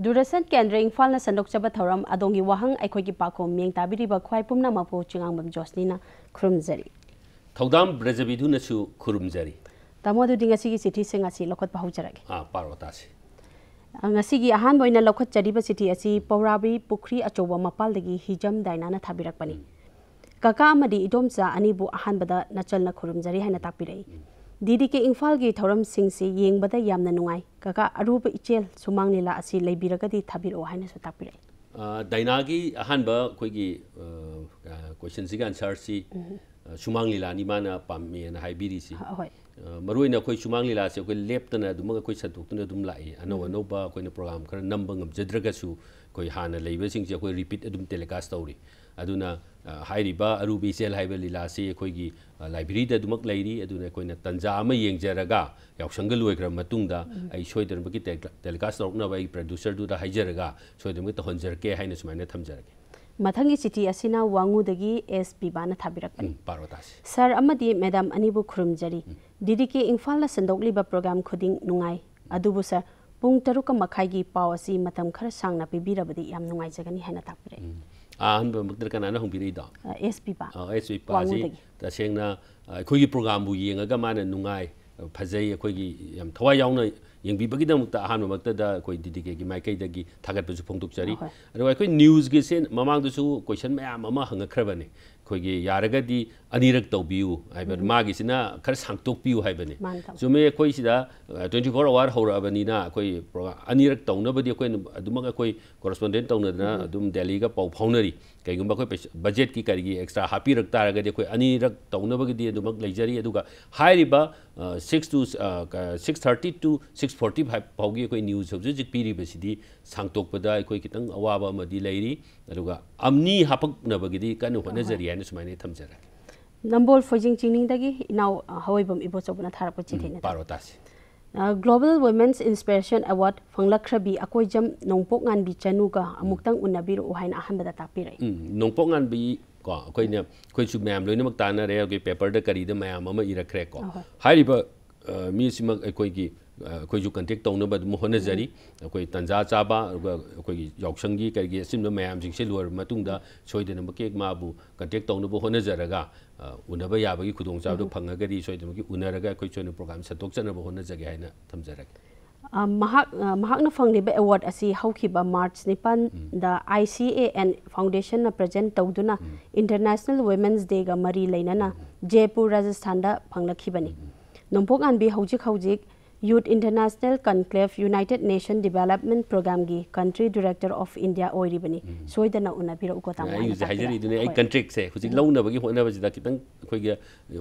ꯗꯨꯔꯗꯔꯁꯟ ꯀꯦꯟꯗ꯭ꯔ ꯏꯝꯐꯥꯜꯅ ꯁꯟꯗꯣꯛꯆꯕ ꯊꯧꯔꯝ ꯑꯗꯣꯝꯒꯤ ꯋꯥꯍꯪ ꯑꯩꯈꯣꯏꯒꯤ ꯄꯥꯈꯣꯝ ꯃꯤꯌꯦꯡ ꯇꯥꯕꯤꯔꯤꯕ ꯈ꯭ꯋꯥꯏ ꯄꯨꯝꯅꯃꯛꯄꯨ ꯆꯤꯉꯥꯡꯕꯝ ꯖꯣꯁꯅꯤꯅ ꯈꯨꯔꯨꯝꯖꯔꯤ ꯊꯧꯗꯥꯝ ꯕ꯭ꯔꯖꯕꯤꯗꯨꯅꯁꯨ ꯈꯨꯔꯨꯝꯖꯔꯤ ꯇꯥꯃꯣ ꯑꯗꯨꯗꯤ ꯉꯁꯤꯒꯤ ꯆꯤꯊꯤꯁꯤꯡ ꯑꯁꯤ ꯂꯧꯈꯠꯄ ꯍꯧꯖꯔꯒꯦ ꯑꯥ ꯄꯥꯔꯣꯇꯥꯁꯤ ꯉꯁꯤꯒꯤ ꯑꯍꯥꯟꯕ ꯑꯣꯏꯅ ꯂꯧꯈꯠꯆꯔꯤꯕ ꯆꯤꯊꯤ ꯑꯁꯤ ꯄꯧꯔꯥꯕꯤ ꯄꯨꯈ꯭ꯔꯤ ꯑꯆꯧꯕ ꯃꯄꯥꯜꯗꯒꯤ ꯍꯤꯖꯝ ꯗꯥꯏꯅꯥꯅ ꯊꯥꯕꯤꯔꯛꯄꯅꯤ ꯀꯀꯥ ꯑꯃꯗꯤ ꯏꯗꯣꯝꯆꯥ ꯑꯅꯤꯕꯨ ꯑꯍꯥꯟꯕꯗ ꯅꯆꯜꯅ ꯈꯨꯔꯨꯝꯖꯔꯤ ꯍꯥꯏꯅ ꯇꯥꯛꯄꯤꯔꯛꯏ ꯗꯤꯗꯤ ꯀꯦ ꯏꯝꯐꯥꯜꯒꯤ ꯊꯧꯔꯝꯁꯤꯡꯁꯤ ꯌꯦꯡꯕꯗ ꯌꯥꯝꯅ ꯅꯨꯡꯉꯥꯏ ꯀꯀꯥ ꯑꯔꯨꯕ ꯏꯆꯦꯜ ꯁꯨꯃꯥꯡ ꯂꯤꯂꯥ ꯑꯁꯤ ꯂꯩꯕꯤꯔꯒꯗꯤ ꯊꯥꯕꯤꯔꯛꯑꯣ ꯍꯥꯏꯅꯁꯨ ꯇꯥꯛꯄꯤꯔꯛꯏ ꯗꯥꯏꯅꯥꯒꯤ ꯑꯍꯥꯟꯕ ꯑꯩꯈꯣꯏꯒꯤ ꯀꯣꯏꯁꯟꯁꯤꯒꯤ ꯑꯟꯁꯔꯁꯤ ꯁꯨꯃꯥꯡ ꯂꯤꯂꯥꯅꯤ ꯃꯥꯅ ꯄꯥꯝꯃꯦꯅ ꯍꯥꯏꯕꯤꯔꯤꯁꯤ ꯍꯣꯏ ꯃꯔꯨꯑꯣꯏꯅ ꯑꯩꯈꯣꯏ ꯁꯨꯃꯥꯡ ꯂꯤꯂꯥꯁꯦ ꯑꯩꯈꯣꯏ ꯂꯦꯞꯇꯅ ꯑꯗꯨꯃꯛ ꯑꯩꯈꯣꯏ ꯁꯟꯗꯣꯛꯇꯨꯅ ꯑꯗꯨꯝ ꯂꯥꯛꯏ ꯑꯅꯧ ꯑꯅꯧꯕ ꯑꯩꯈꯣꯏꯅ ꯄ꯭ꯔꯣꯒꯥꯝ ꯈꯔ ꯅꯝꯕ ꯉꯝꯖꯗ꯭ꯔꯒꯁꯨ ꯑꯩꯈꯣꯏ ꯍꯥꯟꯅ ꯂꯩꯕꯁꯤꯡꯁꯦ ꯑꯩꯈꯣꯏ ꯔꯤꯄꯤꯠ ꯑꯗꯨꯝ ꯇꯦꯂꯤꯀꯥꯁ ꯇꯧꯔꯤ ꯑꯗꯨꯅ ꯍꯥꯏꯔꯤꯕ ꯑꯔꯨꯕ ꯏꯆꯦꯜ ꯍꯥꯏꯕ ꯂꯤꯂꯥꯁꯤ ꯑꯩꯈꯣꯏꯒꯤ ꯂꯥꯏꯕ꯭ꯔꯦꯔꯤꯗ ꯑꯗꯨꯃꯛ ꯂꯩꯔꯤ ꯑꯗꯨꯅ ꯑꯩꯈꯣꯏꯅ ꯇꯟꯖꯥ ꯑꯃ ꯌꯦꯡꯖꯔꯒ ꯌꯥꯎꯁꯪꯒ ꯂꯣꯏꯈ꯭ꯔꯕ ꯃꯇꯨꯡꯗ ꯑꯩ ꯁꯣꯏꯗꯅꯃꯛꯀꯤ ꯇꯦꯂꯤꯀꯥꯁ ꯇꯧꯔꯛꯅꯕ ꯑꯩ ꯄ꯭ꯔꯗ꯭ꯌꯨꯁꯔꯗꯨꯗ ꯍꯥꯏꯖꯔꯒ ꯁꯣꯏꯗꯅꯃꯛꯀꯤ ꯇꯧꯍꯟꯖꯔꯛꯀꯦ ꯍꯥꯏꯅ ꯁꯨꯃꯥꯏꯅ ꯊꯝꯖꯔꯒꯦ ꯃꯊꯪꯒꯤ ꯆꯤꯊꯤ ꯑꯁꯤꯅ ꯋꯥꯡꯉꯨꯗꯒꯤ ꯑꯦꯁ ꯄꯤꯕꯥꯅ ꯊꯥꯕꯤꯔꯛꯄꯅꯤ ꯄꯥꯔꯣꯇꯥꯁꯤ ꯁꯔ ꯑꯃꯗꯤ ꯃꯦꯗꯥꯝ ꯑꯅꯤꯕꯨ ꯈꯨꯔꯨꯝꯖꯔꯤ ꯗꯤꯗꯤ ꯀꯦ ꯏꯝꯐꯥꯜꯅ ꯁꯟꯗꯣꯛꯂꯤꯕ ꯄ꯭ꯔꯣꯒ꯭ꯔꯥꯝ ꯈꯨꯗꯤꯡ ꯅꯨꯡꯉꯥꯏ ꯑꯗꯨꯕꯨ ꯁꯔ ꯄꯨꯡ ꯇꯔꯨꯛꯀ ꯃꯈꯥꯏꯒꯤ ꯄꯥꯎ ꯑꯁꯤ ꯃꯇꯝ ꯈꯔ ꯁꯥꯡꯅ ꯄꯤꯕꯤꯔꯕꯗꯤ ꯌꯥꯝ ꯅꯨꯡꯉꯥꯏꯖꯒꯅꯤ ꯍꯥꯏꯅ ꯇꯥꯛꯄꯤꯔꯛꯏ ꯑꯍꯥꯟꯕ ꯃꯛꯇꯗ ꯀꯅꯥꯅ ꯍꯪꯕꯤꯔꯛꯏꯗꯣ ꯑꯦꯁ ꯄꯤꯕꯥ ꯑꯦꯁ ꯄꯤꯕꯥꯁꯤ ꯇꯁꯦꯡꯅ ꯑꯩꯈꯣꯏꯒꯤ ꯄ꯭ꯔꯣꯒ꯭ꯔꯥꯝꯕꯨ ꯌꯦꯡꯉꯒ ꯃꯥꯅ ꯅꯨꯡꯉꯥꯏ ꯐꯖꯩ ꯑꯩꯈꯣꯏꯒꯤ ꯌꯥꯝ ꯊꯋꯥꯏ ꯌꯥꯎꯅ ꯌꯦꯡꯕꯤꯕꯒꯤꯗꯃꯛꯇ ꯑꯍꯥꯟꯕꯃꯛꯇꯗ ꯑꯩꯈꯣꯏ ꯗꯤꯗꯤꯀꯦꯒꯤ ꯃꯥꯏꯀꯩꯗꯒꯤ ꯊꯥꯒꯠꯄꯁꯨ ꯐꯣꯡꯗꯣꯛꯆꯔꯤ ꯑꯗꯨꯒ ꯑꯩꯈꯣꯏ ꯅ꯭ꯌꯨꯁꯒꯤꯁꯦ ꯃꯃꯥꯡꯗꯁꯨ ꯀꯣꯏꯁꯟ ꯃꯌꯥꯝ ꯑꯃ ꯍꯪꯉꯛꯈ꯭ꯔꯕꯅꯤ ꯑꯩꯈꯣꯏꯒꯤ ꯌꯥꯔꯒꯗꯤ ꯑꯅꯤꯔꯛ ꯇꯧꯕꯤꯌꯨ ꯍꯥꯏꯕ ꯃꯥꯒꯤꯁꯤꯅ ꯈꯔ ꯁꯥꯡꯇꯣꯛꯄꯤꯌꯨ ꯍꯥꯏꯕꯅꯤ ꯆꯨꯝꯃꯦ ꯑꯩꯈꯣꯏꯁꯤꯗ ꯇ꯭ꯋꯦꯟꯇꯤ ꯐꯣꯔ ꯑꯋꯥꯔ ꯍꯧꯔꯛꯑꯕꯅꯤꯅ ꯑꯩꯈꯣꯏ ꯑꯅꯤꯔꯛ ꯇꯧꯅꯕꯗꯤ ꯑꯩꯈꯣꯏꯅ ꯑꯗꯨꯃꯛ ꯑꯩꯈꯣꯏ ꯀꯣꯔꯁꯄꯣꯟꯗꯦꯟ ꯇꯧꯅꯗꯅ ꯑꯗꯨꯝ ꯗꯦꯜꯂꯤꯒ ꯄꯥꯎ ꯐꯥꯎꯅꯔꯤ ꯀꯩꯒꯨꯝꯕ ꯑꯩꯈꯣꯏ ꯕꯖꯦꯠꯀꯤ ꯀꯔꯤꯒꯤ ꯑꯦꯛꯁꯇ꯭ꯔꯥ ꯍꯥꯞꯄꯤꯔꯛ ꯇꯥꯔꯒꯗꯤ ꯑꯩꯈꯣꯏ ꯑꯅꯤꯔꯛ ꯇꯧꯅꯕꯒꯤꯗꯤ ꯑꯗꯨꯃꯛ ꯂꯩꯖꯔꯤ ꯑꯗꯨꯒ ꯍꯥꯏꯔꯤꯕ six to six thirty to six forty five ꯐꯥꯎꯒꯤ ꯑꯩꯈꯣꯏ ꯅ꯭ꯌꯨꯁ ꯍꯧꯖꯤꯛ ꯍꯧꯖꯤꯛ ꯄꯤꯔꯤꯕꯁꯤꯗꯤ ꯁꯥꯡꯇꯣꯛꯄꯗ ꯑꯩꯈꯣꯏ ꯈꯤꯇꯪ ꯑꯋꯥꯕ ꯑꯃꯗꯤ ꯂꯩꯔꯤ ꯑꯗꯨꯒ ꯑꯝꯅꯤ ꯍꯥꯄꯛꯅꯕꯒꯤꯗꯤ ꯀꯟꯅ ꯍꯣꯠꯅꯖꯔꯤ ꯍꯥꯏꯅ ꯁꯨꯃꯥꯏꯅ ꯊꯝꯖꯔꯒꯦ ꯅꯝꯕꯣꯜ ꯐꯣꯏꯖꯤꯡ ꯆꯤꯡꯅꯤꯡꯗꯒꯤ ꯏꯅꯥꯎ ꯍꯋꯥꯏꯕꯝ ꯏꯕꯣꯆꯧꯕꯅ ꯊꯥꯔꯛꯄ ꯆꯤꯊꯤꯅꯤ ꯄꯥꯔꯣ ꯇꯥꯁꯤ ꯒ꯭ꯂꯣꯕal ꯋꯨꯃꯦꯟꯁ ꯏꯟꯁꯄꯤꯔꯦꯁꯟ ꯑꯦꯋꯥꯔꯗ ꯐꯪꯂꯛꯈ꯭ꯔꯕꯤ ꯑꯀꯣꯏꯖꯝ ꯅꯣꯡꯄꯣꯛ ꯉꯥꯟꯕꯤ ꯆꯅꯨꯒ ꯑꯃꯨꯛꯇꯪ ꯎꯅꯕꯤꯔꯛꯎ ꯍꯥꯏꯅ ꯑꯍꯥꯟꯕꯗ ꯇꯥꯛꯄꯤꯔꯛꯏ ꯅꯣꯡꯄꯣꯛ ꯉꯥꯟꯕꯤ ꯀꯣ ꯑꯩꯈꯣꯏꯅ ꯑꯩꯈꯣꯏꯁꯨ ꯃꯌꯥꯝ ꯂꯣꯏꯅꯃꯛ ꯇꯥꯟꯅꯔꯦ ꯑꯩꯈꯣꯏ ꯄꯦꯄꯔꯗ ꯀꯔꯤꯗ ꯃꯌꯥꯝ ꯑꯃ ꯏꯔꯛꯈ꯭ꯔꯦ ꯀꯣ ꯍꯥꯏꯔꯤꯕ ꯃꯤꯁꯤꯃꯛ ꯑꯩꯈꯣꯏꯒꯤ ꯑꯩꯈꯣꯏꯁꯨ ꯀꯟꯇꯦꯛ ꯇꯧꯅꯕ ꯑꯗꯨꯝ ꯍꯣꯠꯅꯖꯔꯤ ꯑꯩꯈꯣꯏ ꯇꯟꯖꯥ ꯆꯥꯕ ꯑꯗꯨꯒ ꯑꯩꯈꯣꯏꯒꯤ ꯌꯥꯎꯁꯪꯒꯤ ꯀꯔꯤꯒꯤ ꯑꯁꯤꯟꯕ ꯃꯌꯥꯝꯁꯤꯡꯁꯦ ꯂꯣꯏꯔꯕ ꯃꯇꯨꯡꯗ ꯁꯣꯏꯗꯅꯃꯛꯀꯤ ꯃꯥꯕꯨ ꯀꯟꯇꯦꯛ ꯇꯧꯅꯕ ꯍꯣꯠꯅꯖꯔꯒ ꯎꯅꯕ ꯌꯥꯕꯒꯤ ꯈꯨꯗꯣꯡꯆꯥꯕꯗꯨ ꯐꯪꯉꯒꯗꯤ ꯁꯣꯏꯗꯅꯃꯛꯀꯤ ꯎꯅꯔꯒ ꯑꯩꯈꯣꯏ ꯁꯣꯏꯅ ꯄ꯭ꯔꯣꯒ꯭ꯔꯥꯝ ꯁꯟꯗꯣꯛꯆꯅꯕ ꯍꯣꯠꯅꯖꯒꯦ ꯍꯥꯏꯅ ꯊꯝꯖꯔꯒꯦ ꯃꯍꯥꯛ ꯃꯍꯥꯛꯅ ꯐꯪꯂꯤꯕ ꯑꯦꯋꯥꯔꯗ ꯑꯁꯤ ꯍꯧꯈꯤꯕ ꯃꯥꯔꯆ ꯅꯤꯄꯥꯟꯗ ꯑꯥꯏ ꯁꯤ ꯑꯦ ꯑꯦꯟ ꯐꯥꯎꯟꯗꯦꯁꯟꯅ ꯄ꯭ꯔꯖꯦꯟ ꯇꯧꯗꯨꯅ ꯏꯟꯇꯔꯅꯦꯁꯅꯦꯜ ꯋꯨꯃꯦꯟꯁ ꯗꯦꯒ ꯃꯔꯤ ꯂꯩꯅꯅ ꯖꯦꯄꯨꯔ ꯔꯥꯖꯁꯊꯥꯟꯗ ꯐꯪꯂꯛꯈꯤꯕꯅꯤ ꯅꯣꯡꯄꯣꯛꯉꯥꯟꯕꯤ ꯍꯧꯖꯤꯛ ꯍꯧꯖꯤꯛ youth international conclave united nation development programme की कंट्री डायरेक्टर ऑफ़ इंडिया ओइरिबनी सोइदना उनबिरउको तामो हाइना हाइजे हाइजे इदने आई कंट्रैक्ट से हुजि लौनबगी होनबजिदा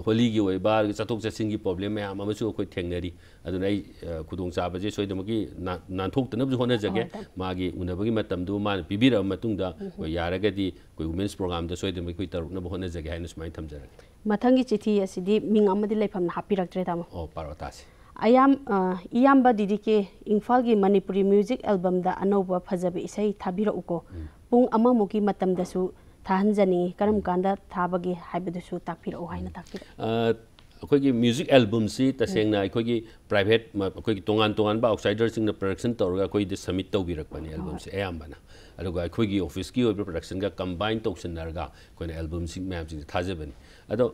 होली गी ओइबा की प्रॉब्लम मैम अमसु अखोइ थेंगनरी अदुन आई खुदोंग चाबजे सोइदमगी नानथोक्तनबजु होनजगे मागी मान पिबिर मतुंगदा को यारगदी प्रोग्राम द सोइदमगी कोइ तरुकनब होनजगे हाइना सुमाइन थमजरगे मिंग अमदि लेफम हापिरक्त्रे ओ पारो तासी ꯑꯌꯥꯝ ꯏꯌꯥꯝꯕ ꯗꯤꯗꯤꯀꯦ ꯏꯝꯐꯥꯜꯒꯤ ꯃꯅꯤꯄꯨꯔꯤ ꯃ꯭ꯌꯨꯖꯤꯛ ꯑꯦꯜꯕꯝꯗ ꯑꯅꯧꯕ ꯐꯖꯕ ꯏꯁꯩ ꯊꯥꯕꯤꯔꯛꯎꯀꯣ ꯄꯨꯡ ꯑꯃꯃꯨꯛꯀꯤ ꯃꯇꯝꯗꯁꯨ ꯊꯥꯍꯟꯖꯅꯤꯡꯉꯤ ꯀꯔꯝ ꯀꯥꯟꯗ ꯊꯥꯕꯒꯦ ꯍꯥꯏꯕꯗꯨꯁꯨ ꯇꯥꯛꯄꯤꯔꯛꯎ ꯍꯥꯏꯅ ꯇꯥꯛꯄꯤꯔꯛꯑꯦ ꯑꯩꯈꯣꯏꯒꯤ ꯃ꯭ꯌꯨꯖꯤꯛ ꯑꯦꯜꯕꯝꯁꯤ ꯇꯁꯦꯡꯅ ꯑꯩꯈꯣꯏꯒꯤ ꯄ꯭ꯔꯥꯏꯚꯦꯠ ꯑꯩꯈꯣꯏꯒꯤ ꯇꯣꯉꯥꯟ ꯇꯣꯉꯥꯟꯕ ꯑꯥꯎꯠꯁꯥꯏꯗꯔꯁꯤꯡꯅ ꯄ꯭ꯔꯗꯛꯁꯟ ꯇꯧꯔꯒ ꯑꯩꯈꯣꯏꯗ ꯁꯕꯃꯤꯠ ꯇꯧꯕꯤꯔꯛꯄꯅꯦ ꯑꯦꯜꯕꯝꯁꯦ ꯑꯌꯥꯝꯕꯅ ꯑꯗꯨꯒ ꯑꯩꯈꯣꯏꯒꯤ ꯑꯣꯐꯤꯁꯀꯤ ꯑꯣꯏꯕ ꯄ꯭ꯔꯗꯛꯁꯟꯒ ꯀꯝꯕꯥꯏꯟ ꯇꯧꯁꯤꯟꯅꯔꯒ ꯑꯩꯈꯣꯏꯅ ꯑꯦꯜꯕꯝꯁꯤꯡ ꯃꯌꯥꯝꯁꯤꯡꯁꯦ ꯊꯥꯖꯕꯅꯤ ꯑꯗꯣ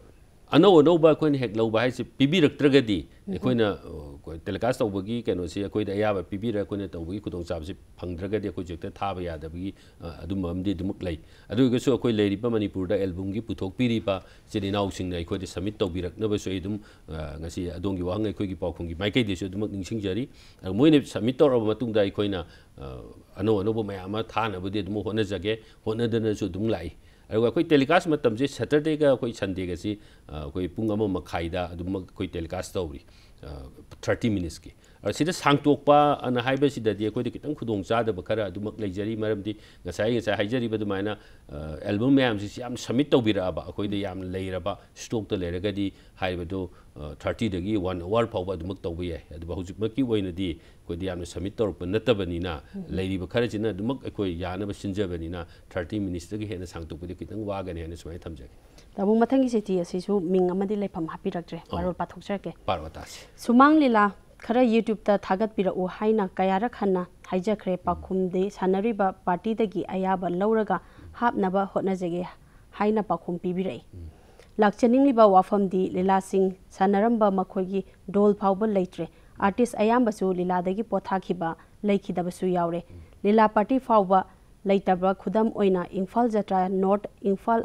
अनौ अनौब अखोन हेक लौब है पीबीरक्तरगदी अखोन टेलीकास्ट तौबगी कैनोसी अखोद अयाब पीबीर अखोन तौबगी खुदों चाबसे फंगद्रगदी अखोय जक्ता थाब यादबगी अदुम अमदी दुमुक लै अदुगसु अखोय लैरिब मणिपुर द एल्बम गी पुथोक पीरिबा जेनि नाउ सिंग नै अखोय सबमिट तौबिरक्नबसु अदुम ngasi adong gi wang अखोय गी पाखुंग गी माइकै देसु दुमुक निंसिंग जरी मोइने सबमिट तौरब मतुंग द अखोयना अनौ अनौब मयामा थानबदी दुमुक होनजगे होनदनसु दुम लाई अगर कोई टेलीकास्ट मतम से सैटरडे का कोई संडे का कोई पुंग मखाई अदम कोई टेलीकास्ट तौरी ꯊꯥꯔꯇꯤ ꯃꯤꯅꯤꯠꯁꯀꯤ ꯁꯤꯗ ꯁꯥꯡꯇꯣꯛꯄ ꯑꯅ ꯍꯥꯏꯕꯁꯤꯗꯗꯤ ꯑꯩꯈꯣꯏꯗ ꯈꯤꯇꯪ ꯈꯨꯗꯣꯡ ꯆꯥꯗꯕ ꯈꯔ ꯑꯗꯨꯃꯛ ꯂꯩꯖꯔꯤ ꯃꯔꯝꯗꯤ ꯉꯁꯥꯏ ꯉꯁꯥꯏ ꯍꯥꯏꯖꯔꯤꯕ ꯑꯗꯨꯃꯥꯏꯅ ꯑꯦꯜꯕꯝ ꯃꯌꯥꯝꯁꯤꯁꯤ ꯌꯥꯝ ꯁꯕꯃꯤꯠ ꯇꯧꯕꯤꯔꯛꯑꯕ ꯑꯩꯈꯣꯏꯗ ꯌꯥꯝ ꯂꯩꯔꯕ ꯁ꯭ꯇꯣꯛꯇ ꯂꯩꯔꯒꯗꯤ ꯍꯥꯏꯔꯤꯕꯗꯨ ꯊꯥꯔꯇꯤꯗꯒꯤ ꯋꯥꯟ ꯑꯋꯥꯔ ꯐꯥꯎꯕ ꯑꯗꯨꯃꯛ ꯇꯧꯕ ꯌꯥꯏ ꯑꯗꯨꯕꯨ ꯍꯧꯖꯤꯛꯃꯛꯀꯤ ꯑꯣꯏꯅꯗꯤ ꯑꯩꯈꯣꯏꯗꯤ ꯌꯥꯝꯅ ꯁꯕꯃꯤꯠ ꯇꯧꯔꯛꯄ ꯅꯠꯇꯕꯅꯤꯅ ꯂꯩꯔꯤꯕ ꯈꯔꯁꯤꯅ ꯑꯗꯨꯃꯛ ꯑꯩꯈꯣꯏ ꯌꯥꯅꯕ ꯁꯤꯟꯖꯕꯅꯤꯅ ꯊꯥꯔꯇꯤ ꯃꯤꯅꯤꯠꯁꯇꯒꯤ ꯍꯦꯟꯅ ꯁꯥꯡꯇꯣꯛꯄꯗꯤ ꯈꯤꯇꯪ ꯋꯥꯒꯅꯤ ꯍꯥꯏꯅ ꯁꯨꯃꯥꯏꯅ ꯊꯝꯖꯒꯦ tabung mathang gi chi asi su ming amadi lepham hapiragre parol pathokchar ke parwatas sumang lila खर यूट्यूब थागत पीरऊ है कयारक हन हाइजख्रे पाखुमदे सानरीब पार्टी अयाब लौरग हापनब होटनजगे है पाखुम पीबीर लाचनीब वाफमदी लीला सिंह सानरब मखोगी डोल फाव लेट्रे आर्टिस्ट अयाबू लीलादी पोथाब लेखीदबू यावरे लीला पार्टी फाव लेटब खुदम इंफाल जत्रा नॉर्थ इंफाल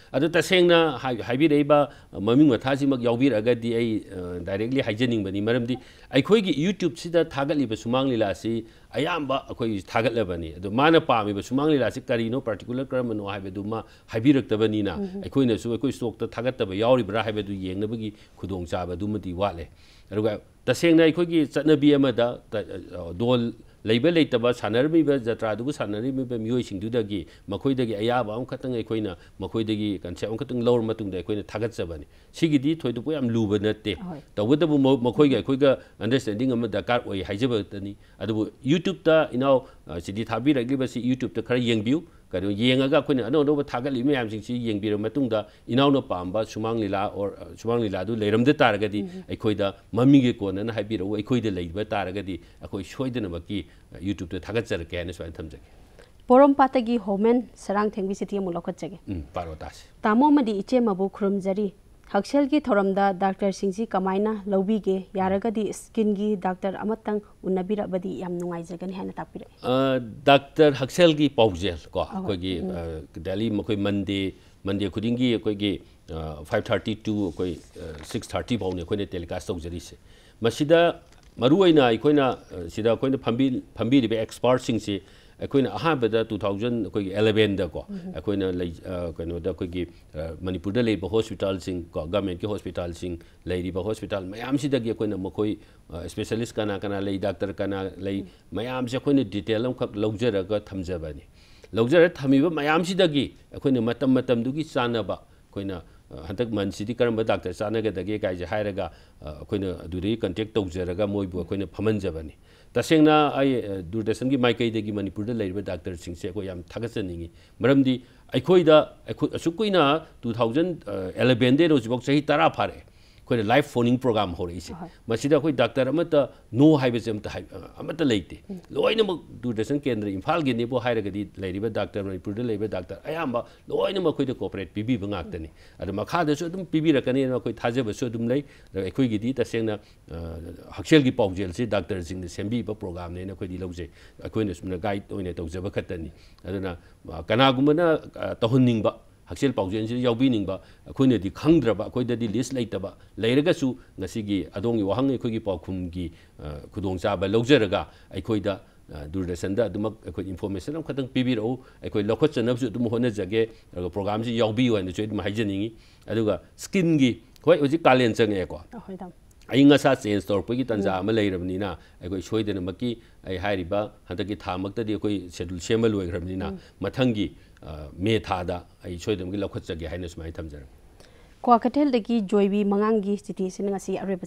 ताकपिरो इरेई दुदे हाइरक्तबा अहोय तम मसे ममांग दसो खोइदे याम तोइना हाइबिरकपा केनोनी सुमांग लीला से यूट्यूब ते थागपिरो फेसबुक मीन अते ते चैनल उरी दुमाना खोइ यूट्यूब ते उ फंगजगे गाय बगी केनो से याम तोइना प्रपोज तौरपा अदु तसेंगना हाइबिरेबा leibe leitaba sanarmi ba jatra du sanarmi ba myo sing du da gi makhoi da gi aya ba am khatang ei khoina makhoi da gi kan che am khatang lor matung da khoina thagat cha bani si gi di thoi du po am lu ba na te ta wo da bu makhoi ga khoi ga understanding am da kar oi hai je ba ta ni adu youtube ta you know si di thabi ra gi ba si youtube ta khara yeng view किन लेङ्न अनौ अनौवली म्यामिसँग इनाउन पाब्ब सुम लिला ताग्री अखैदा ममै कन्न तर अब सोध्न YouTube थागरे परम्पाती होमेन् सेभि चिथिमेस तामोम इचे खरुम्जरी हक्सेल की थोरमदा doctor सिंजी कमाइना लौबीगे यारगदी स्किन की डॉक्टर नुंगाइजगन हैना तापिरे डॉक्टर हक्सेल की पाउजेल को दिल्ली मकोई मंडे मंडे खुदिंगी कोगी 532 कोई 630 पाउने कोने टेलीकास्ट तौजरी से मसिदा मरुना अखोना सिदा अखोना अहमद टू अखोगी मणिपुर लेब हॉस्पिटल को गवर्नमेंट की हॉस्पिटल लेब हॉस्पिटल मैम से अखोना मखोई स्पेशलिस्ट कना कना डॉक्टर कना ले से अखोना डिटेल लौजर थमीब मैम से अखोना मतम मतम चानब अखोना हंतक मनसीदी करम डॉक्टर चानगदगे गाइजे हायरगा अखोइना अदुदगी कंटेक्ट तौजरगा मोइबु अखोइना फमनजबनी तसेंगना आई दूरदर्शन की माइकईदगी मणिपुर लेरिबा डॉक्टर सिंसे अखो याम थागचनिंगी मरमदी अखोइदा असुकुइना 2011 दे रोजबक सही तरा फारे लाइव फोनिंग प्रोग्राम हो रही से मसीदा अखोइ डॉक्टर अमत नो लेते लोइनमक दूरदर्शन केंद्र हाइरगदी लेरिबा डॉक्टर मणिपुर दे लेरिबा डॉक्टर अयाम लोइनमक अखोइदा कोऑपरेट पिबीबा ngakतनी अद मखादसु अदुम पिबीरकनी अखोइ थाजबसु अदुम लै अखोइगिदी तसेंगना हक्सेल की पाउजेल से डॉक्टर सिंह सेंबीबा प्रोग्राम ने अखोइदी लौजे अखोइना हक्सेल पाउजेन से अखोइनदी खंगद्रबा अखोइददी लिस्ट लेतबा लेरगसु ngasigi adongi wahang akhoi gi pakhumgi khudong chaba lojaraga akhoi da Doordarshan अखोई इन्फॉर्मेशन खतंग पीबीरो अखोई लौखत चनबसु अदुम होनजगे प्रोग्राम से याउबी होने जो हाइजनिंगी अदुगा स्किन की होय हजि कालेन चंगेको अइंग असा चेंज तौरपगी तंजा मे अइ सोइदनमकी लौखत हाइना सुमाइ थमजर जोइबी मंगांगी चिठी सिनंग असि अरेबा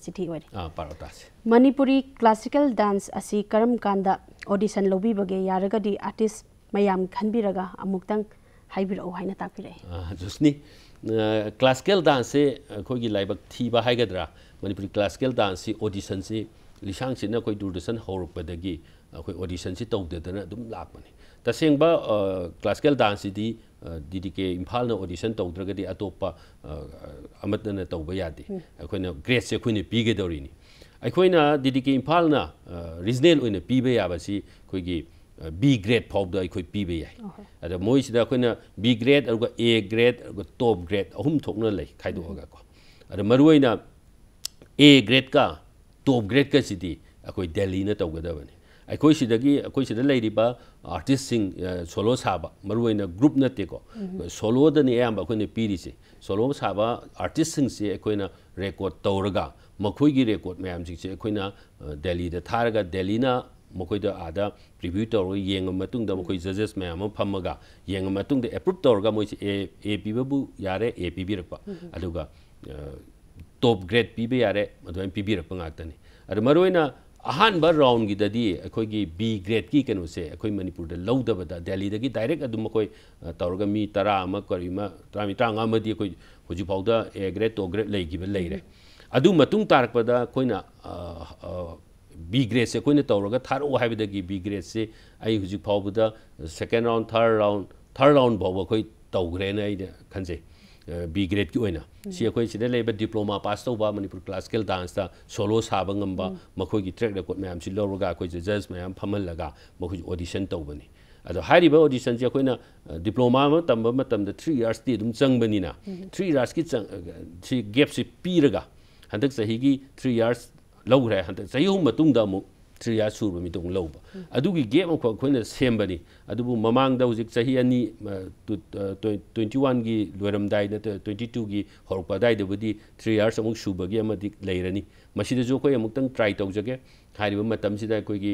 पारोतास मणिपुरी क्लासिकल डांस असि करम कांदा ऑडिशन लौबीबगे यारगदी आर्टिस्ट मयाम खनबिरगा अमुक्तंग हाइबिरओ ꯂꯤꯁꯥꯡꯁꯤꯅ ꯑꯩꯈꯣꯏ ꯗꯨꯔꯗꯔꯁꯟ ꯍꯧꯔꯛꯄꯗꯒꯤ ꯑꯩꯈꯣꯏ ꯑꯣꯗꯤꯁꯟꯁꯤ ꯇꯧꯗꯗꯅ ꯑꯗꯨꯝ ꯂꯥꯛꯄꯅꯤ ꯇꯁꯦꯡꯕ ꯀ꯭ꯂꯥꯁꯤꯀꯦꯜ ꯗꯥꯟꯁꯁꯤꯗꯤ ꯗꯤ ꯗꯤ ꯀꯦ ꯏꯝꯐꯥꯜꯅ ꯑꯣꯗꯤꯁꯟ ꯇꯧꯗ꯭ꯔꯒꯗꯤ ꯑꯇꯣꯞꯄ ꯑꯃꯠꯇꯅ ꯇꯧꯕ ꯌꯥꯗꯦ ꯑꯩꯈꯣꯏꯅ ꯒ꯭ꯔꯦꯗꯁꯦ ꯑꯩꯈꯣꯏꯅ ꯄꯤꯒꯗꯧꯔꯤꯅꯤ ꯑꯩꯈꯣꯏꯅ ꯗꯤ ꯗꯤ ꯀꯦ ꯏꯝꯐꯥꯜꯅ ꯔꯤꯖꯅꯦꯜ ꯑꯣꯏꯅ ꯄꯤꯕ ꯌꯥꯕꯁꯤ ꯑꯩꯈꯣꯏꯒꯤ ꯕꯤ ꯒ꯭ꯔꯦꯗ ꯐꯥꯎꯕꯗ ꯑꯩꯈꯣই ꯄꯤꯕ ꯌꯥꯏ ꯑꯗ ꯃꯣꯏꯁꯤꯗ ꯑꯩꯈꯣꯏꯅ ꯕꯤ ꯒ꯭ꯔꯦꯗ ꯑꯗꯨꯒ ꯑꯦ ꯒ꯭ꯔꯦꯗ ꯑꯗꯨꯒ ꯇꯣꯞ ꯒ꯭ꯔꯦꯗ ꯑꯍꯨꯝ ꯊꯣꯛꯅ ꯂꯩ ꯈꯥꯏꯗꯣꯛꯑꯒꯀꯣ ꯑꯗ ꯃꯔꯨꯑꯣꯏꯅ ꯑꯦ ꯒ꯭ꯔꯦꯗꯀ ꯇꯣꯞ ꯒ꯭ꯔꯦꯗꯀꯁꯤꯗꯤ ꯑꯩꯈꯣꯏ ꯗꯦꯜꯂꯤꯅ ꯇꯧꯒꯗꯕꯅꯤ ꯑꯩꯈꯣꯏ ꯁꯤꯗꯒꯤ ꯑꯩꯈꯣꯏ ꯁꯤꯗ ꯂꯩꯔꯤꯕ ꯑꯥꯔꯇꯤꯁꯁꯤꯡ ꯁꯣꯂꯣ ꯁꯥꯕ ꯃꯔꯨꯑꯣꯏꯅ ꯒ꯭ꯔꯨꯞ ꯅꯠꯇꯦꯀꯣ ꯁꯣꯂꯣꯗꯅꯤ ꯑꯌꯥꯝꯕ ꯑꯩꯈꯣꯏꯅ ꯄꯤꯔꯤꯁꯦ ꯁꯣꯂꯣ ꯁꯥꯕ ꯑꯥꯔꯇꯤꯁꯁꯤꯡꯁꯦ ꯑꯩꯈꯣꯏꯅ ꯔꯦꯀꯣꯔꯠ ꯇꯧꯔꯒ ꯃꯈꯣꯏꯒꯤ ꯔꯦꯀꯣꯔꯠ ꯃꯌꯥꯝꯁꯤꯡꯁꯦ ꯑꯩꯈꯣꯏꯅ ꯗꯦꯜꯂꯤꯗ ꯊꯥꯔꯒ ꯗꯦꯜꯂꯤꯅ ꯃꯈꯣꯏꯗ ꯑꯥꯗ ꯄ꯭ꯔꯤꯚ꯭ꯌꯨ ꯇꯧꯔꯒ ꯌꯦꯡꯉ ꯃꯇꯨꯡꯗ ꯃꯈꯣꯏ ꯖꯖꯦꯁ ꯃꯌꯥꯝ ꯑꯃ ꯐꯝꯃꯒ ꯌꯦꯡꯉ ꯃꯇꯨꯡꯗ ꯑꯦꯄ꯭ꯔꯨꯞ ꯇꯧꯔꯒ ꯃꯣꯏꯁꯦ ꯑꯦ ꯑꯦ ꯄꯤꯕꯕꯨ ꯌꯥꯔꯦ ꯑꯦ ꯄꯤꯕꯤꯔꯛꯄ ꯑꯗꯨꯒ ꯇꯣꯞ ꯒ꯭ꯔꯦꯗ ꯄꯤꯕ ꯌꯥꯔꯦ ꯑꯗꯨꯃꯥꯏꯅ ꯄꯤꯕꯤꯔꯛꯄ ꯉꯥꯛꯇꯅꯤ ꯑꯗꯣ ꯃꯔꯨꯑꯣꯏꯅ ꯑꯍꯥꯟꯕ ꯔꯥꯎꯟꯒꯤꯗꯗꯤ ꯑꯩꯈꯣꯏꯒꯤ ꯕꯤ ꯒ꯭ꯔꯦꯗꯀꯤ ꯀꯩꯅꯣꯁꯦ ꯑꯩꯈꯣꯏ ꯃꯅꯤꯄꯨꯔꯗ ꯂꯧꯗꯕꯗ ꯗꯦꯜꯂꯤꯗꯒꯤ ꯗꯥꯏꯔꯦꯛ ꯑꯗꯨꯝ ꯑꯩꯈꯣꯏ ꯇꯧꯔꯒ ꯃꯤ ꯇꯔꯥ ꯑꯃ ꯀꯔꯤ ꯑꯃ ꯇꯔꯥꯃꯤ ꯇꯔꯥꯃꯉꯥ ꯑꯃꯗꯤ ꯑꯩꯈꯣꯏ ꯍꯧꯖꯤꯛꯐꯥꯎꯗ ꯑꯦ ꯒ꯭ꯔꯦꯗ ꯇꯣ ꯒ꯭ꯔꯦꯗ ꯂꯩꯈꯤꯕ ꯂꯩꯔꯦ ꯑꯗꯨ ꯃꯇꯨꯡ ꯇꯥꯔꯛꯄꯗ ꯑꯩꯈꯣꯏꯅ ꯕꯤ ꯒ꯭ꯔꯦꯗꯁꯦ ꯑꯩꯈꯣꯏꯅ ꯇꯧꯔꯒ ꯊꯥꯔꯛꯑꯣ ꯍꯥꯏꯕꯗꯒꯤ ꯕꯤ ꯒ꯭ꯔꯦꯗꯁꯦ ꯑꯩ ꯍꯧꯖꯤꯛ ꯐꯥꯎꯕꯗ ꯁꯦꯀꯦꯟ ꯔꯥꯎꯟ ꯊꯥꯔꯠ ꯔꯥꯎꯟ ꯊꯥꯔꯠ ꯔꯥꯎꯟ ꯐꯥꯎꯕ ꯑꯩꯈꯣꯏ ꯇꯧꯈ꯭ꯔꯦꯅ ꯑꯩꯅ ꯈꯟꯖꯩ ꯕꯤ ꯒ꯭ꯔꯦꯗꯀꯤ ꯑꯣꯏꯅ ꯁꯤ ꯑꯩꯈꯣꯏ ꯁꯤꯗ ꯂꯩꯕ ꯗꯤꯄ꯭ꯂꯣꯃꯥ ꯄꯥꯁ ꯇꯧꯕ ꯃꯅꯤꯄꯨꯔ ꯀ꯭ꯂꯥꯁꯤꯀꯦꯜ ꯗꯥꯟꯁꯇ ꯁꯣꯂꯣ ꯁꯥꯕ ꯉꯝꯕ ꯃꯈꯣꯏꯒꯤ ꯇ꯭ꯔꯦꯛ ꯔꯦꯀꯣꯔꯠ ꯃꯌꯥꯝꯁꯤ ꯂꯧꯔꯒ ꯑꯩꯈꯣꯏꯁꯦ ꯖꯖ ꯃꯌꯥꯝ ꯐꯝꯍꯜꯂꯒ ꯃꯈꯣꯏꯁꯦ ꯑꯣꯗꯤꯁꯟ ꯇꯧꯕꯅꯤ ꯑꯗꯣ ꯍꯥꯏꯔꯤꯕ ꯑꯣꯗꯤꯁꯟꯁꯦ ꯑꯩꯈꯣꯏꯅ ꯗꯤꯄ꯭ꯂꯣꯃꯥ ꯑꯃ ꯇꯝꯕ ꯃꯇꯝꯗ ꯊ꯭ꯔꯤ ꯏꯌꯥꯔꯁꯇꯤ ꯑꯗꯨꯝ ꯆꯪꯕꯅꯤꯅ ꯊ꯭ꯔꯤ ꯏꯌꯥꯔꯁꯀꯤ ꯁꯤ ꯒꯦꯞꯁꯤ ꯄꯤꯔꯒ ꯍꯟꯗꯛ ꯆꯍꯤꯒꯤ ꯊ꯭ꯔꯤ ꯏꯌꯥꯔꯁ ꯂꯧꯈ꯭ꯔꯦ ꯍꯟꯗꯛ ꯆꯍꯤ ꯑꯍꯨꯝ ꯃꯇꯨꯡꯗ ꯑꯃꯨꯛ ꯊ꯭ꯔꯤ ꯏꯌꯥꯔꯁ ꯁꯨꯔꯕ ꯃꯤꯇꯨꯡ ꯂꯧꯕ ꯑꯗꯨꯒꯤ ꯒꯦꯞ ꯑꯃꯈꯛ ꯑꯩꯈꯣꯏꯅ ꯁꯦꯝꯕꯅꯤ ꯑꯗꯨꯕꯨ ꯃꯃꯥꯡꯗ ꯍꯧꯖꯤꯛ ꯆꯍꯤ ꯑꯅꯤ ꯇ꯭ꯋꯦꯟꯇꯤ ꯋꯥꯟꯒꯤ ꯂꯣꯏꯔꯝꯗꯥꯏ ꯅꯠꯇ꯭ꯔꯒ ꯇ꯭ꯋꯦꯟꯇꯤ ꯇꯨꯒꯤ ꯍꯧꯔꯛꯄ ꯑꯗꯥꯏꯗꯕꯨꯗꯤ ꯊ꯭ꯔꯤ ꯏꯌꯥꯔꯁ ꯑꯃꯨꯛ ꯁꯨꯕꯒꯤ ꯑꯃꯗꯤ ꯂꯩꯔꯅꯤ ꯃꯁꯤꯗꯁꯨ ꯑꯩꯈꯣꯏ ꯑꯃꯨꯛꯇꯪ ꯇ꯭ꯔꯥꯏ ꯇꯧꯖꯒꯦ ꯍꯥꯏꯔꯤꯕ ꯃꯇꯝꯁꯤꯗ ꯑꯩꯈꯣꯏꯒꯤ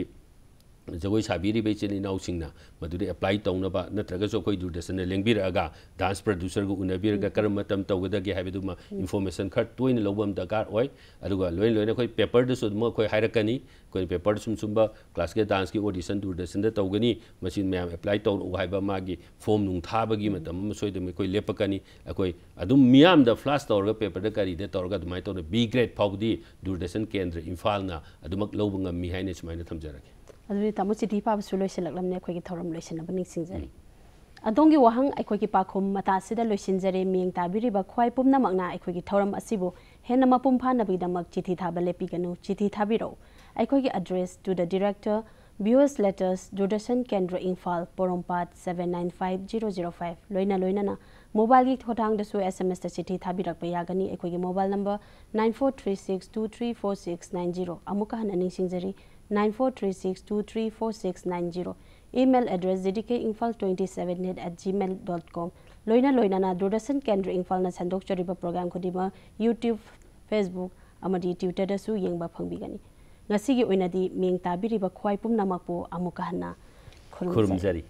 ꯖꯒꯣꯏ ꯁꯥꯕꯤꯔꯤꯕ ꯏꯆꯤꯜ ꯏꯅꯥꯎꯁꯤꯡꯅ ꯃꯗꯨꯗ ꯑꯦꯄ꯭ꯂꯥꯏ ꯇꯧꯅꯕ ꯅꯠꯇ꯭ꯔꯒꯁꯨ ꯑꯩꯈꯣꯏ ꯗꯨꯔꯗꯔꯁꯟꯅ ꯂꯦꯡꯕꯤꯔꯛꯑꯒ ꯗꯥꯟꯁ ꯄ꯭ꯔꯗ꯭ꯌꯨꯁꯔꯒ ꯎꯅꯕꯤꯔꯒ ꯀꯔꯝꯕ ꯃꯇꯝ ꯇꯧꯒꯗꯒꯦ ꯍꯥꯏꯕꯗꯨꯃ ꯏꯟꯐꯣꯔꯃꯦꯁꯟ ꯈꯔ ꯇꯣꯏꯅ ꯂꯧꯕ ꯑꯃ ꯗꯔꯀꯥꯔ ꯑꯣꯏ ꯑꯗꯨꯒ ꯂꯣꯏꯅ ꯂꯣꯏꯅ ꯑꯩꯈꯣꯏ ꯄꯦꯄꯔꯗꯁꯨ ꯑꯗꯨꯝ ꯑꯩꯈꯣꯏ ꯍꯥꯏꯔꯛꯀꯅꯤ ꯑꯩꯈꯣꯏꯅ ꯄꯦꯄꯔꯗ ꯁꯨꯝ ꯁꯨꯝꯕ ꯀ꯭ꯂꯥꯁꯤꯀꯦꯜ ꯗꯥꯟꯁꯀꯤ ꯑꯣꯗꯤꯁꯟ ꯗꯨꯔꯗꯔꯁꯟꯗ ꯇꯧꯒꯅꯤ ꯃꯁꯤ ꯃꯌꯥꯝ ꯑꯦꯄ꯭ꯂꯥꯏ ꯇꯧꯔꯛꯎ ꯍꯥꯏꯕ ꯃꯥꯒꯤ ꯐꯣꯝ ꯅꯨꯡ ꯊꯥꯕꯒꯤ ꯃꯇꯝ ꯑꯃ ꯁꯣꯏꯗꯅ ꯑꯩꯈꯣꯏ ꯂꯦꯞꯄꯛꯀꯅꯤ ꯑꯩꯈꯣꯏ ꯑꯗꯨꯝ ꯃꯤꯌꯥꯝꯗ ꯐ꯭ꯂꯥꯁ ꯇꯧꯔꯒ ꯄꯦꯄꯔꯗ ꯀꯔꯤꯗ ꯇꯧꯔꯒ ꯑꯗꯨꯃꯥꯏꯅ ꯇꯧꯅ ꯕꯤ ꯒ꯭ꯔꯦꯗ ꯐꯥꯎꯕꯗꯤ ꯗꯨꯔꯗꯔꯁꯟ ꯀꯦꯟꯗ꯭ꯔ ꯏꯝꯐꯥꯜꯅ ꯑꯗꯨꯃꯛ ꯂꯧꯕ ꯉꯝꯃꯤ ꯍꯥꯏꯅ ꯁꯨꯃꯥꯏꯅ ꯊꯝꯖꯔꯒꯦ अदुनि तामो चिठी पाब सु लोइसिन लकलमने अखोय की थौरम लोइसिन बनिंग सिंजरी अदोंगी वहंग अखोय की पाखुम मता सिदा लोइसिन जरे मियंग ताबिरि बा ख्वाय पुमना मगना अखोय की थौरम असिबो हेन मपुम फाना बिदा मग चिठी थाबा लेपि गनु चिठी थाबिरो अखोय की address to the director viewers letters Doordarshan Kendra Imphal Porompat 795005 लोइना लोइना ना मोबाइल की थोथांग दसु एसएमएस द चिठी थाबिरक प यागनी अखोय की मोबाइल नंबर 9436234690 अमुका हन निसिंजरी 9436234690 two three four six nine zero email address G D K Imphal twenty seven net eight Gmail dot com ꯂꯣꯏꯅ ꯂꯣꯏꯅꯅ ꯗꯨꯔꯗꯔꯁꯟ ꯀꯦꯟꯗ꯭ꯔ ꯏꯝꯐꯥꯜꯅ ꯁꯟꯗꯣꯛꯆꯔꯤꯕ ꯄ꯭ꯔꯣꯒ꯭ꯔꯥꯝ ꯈꯨꯗꯤꯡꯃꯛ ꯌꯨꯇ꯭ꯌꯨꯕ ꯐꯦꯁꯕꯨꯛ ꯑꯃꯗꯤ ꯇ꯭ꯋꯤꯇꯔꯗꯁꯨ ꯌꯦꯡꯕ ꯐꯪꯕꯤꯒꯅꯤ ꯉꯁꯤꯒꯤ ꯑꯣꯏꯅꯗꯤ ꯃꯤꯡ ꯇꯥꯕꯤꯔꯤꯕ ꯈ꯭ꯋꯥꯏ ꯄꯨꯝꯅꯃꯛꯄꯨ ꯑꯃꯨꯛꯀ ꯍꯟꯅ ꯈꯨꯔꯨꯝꯖꯔꯤ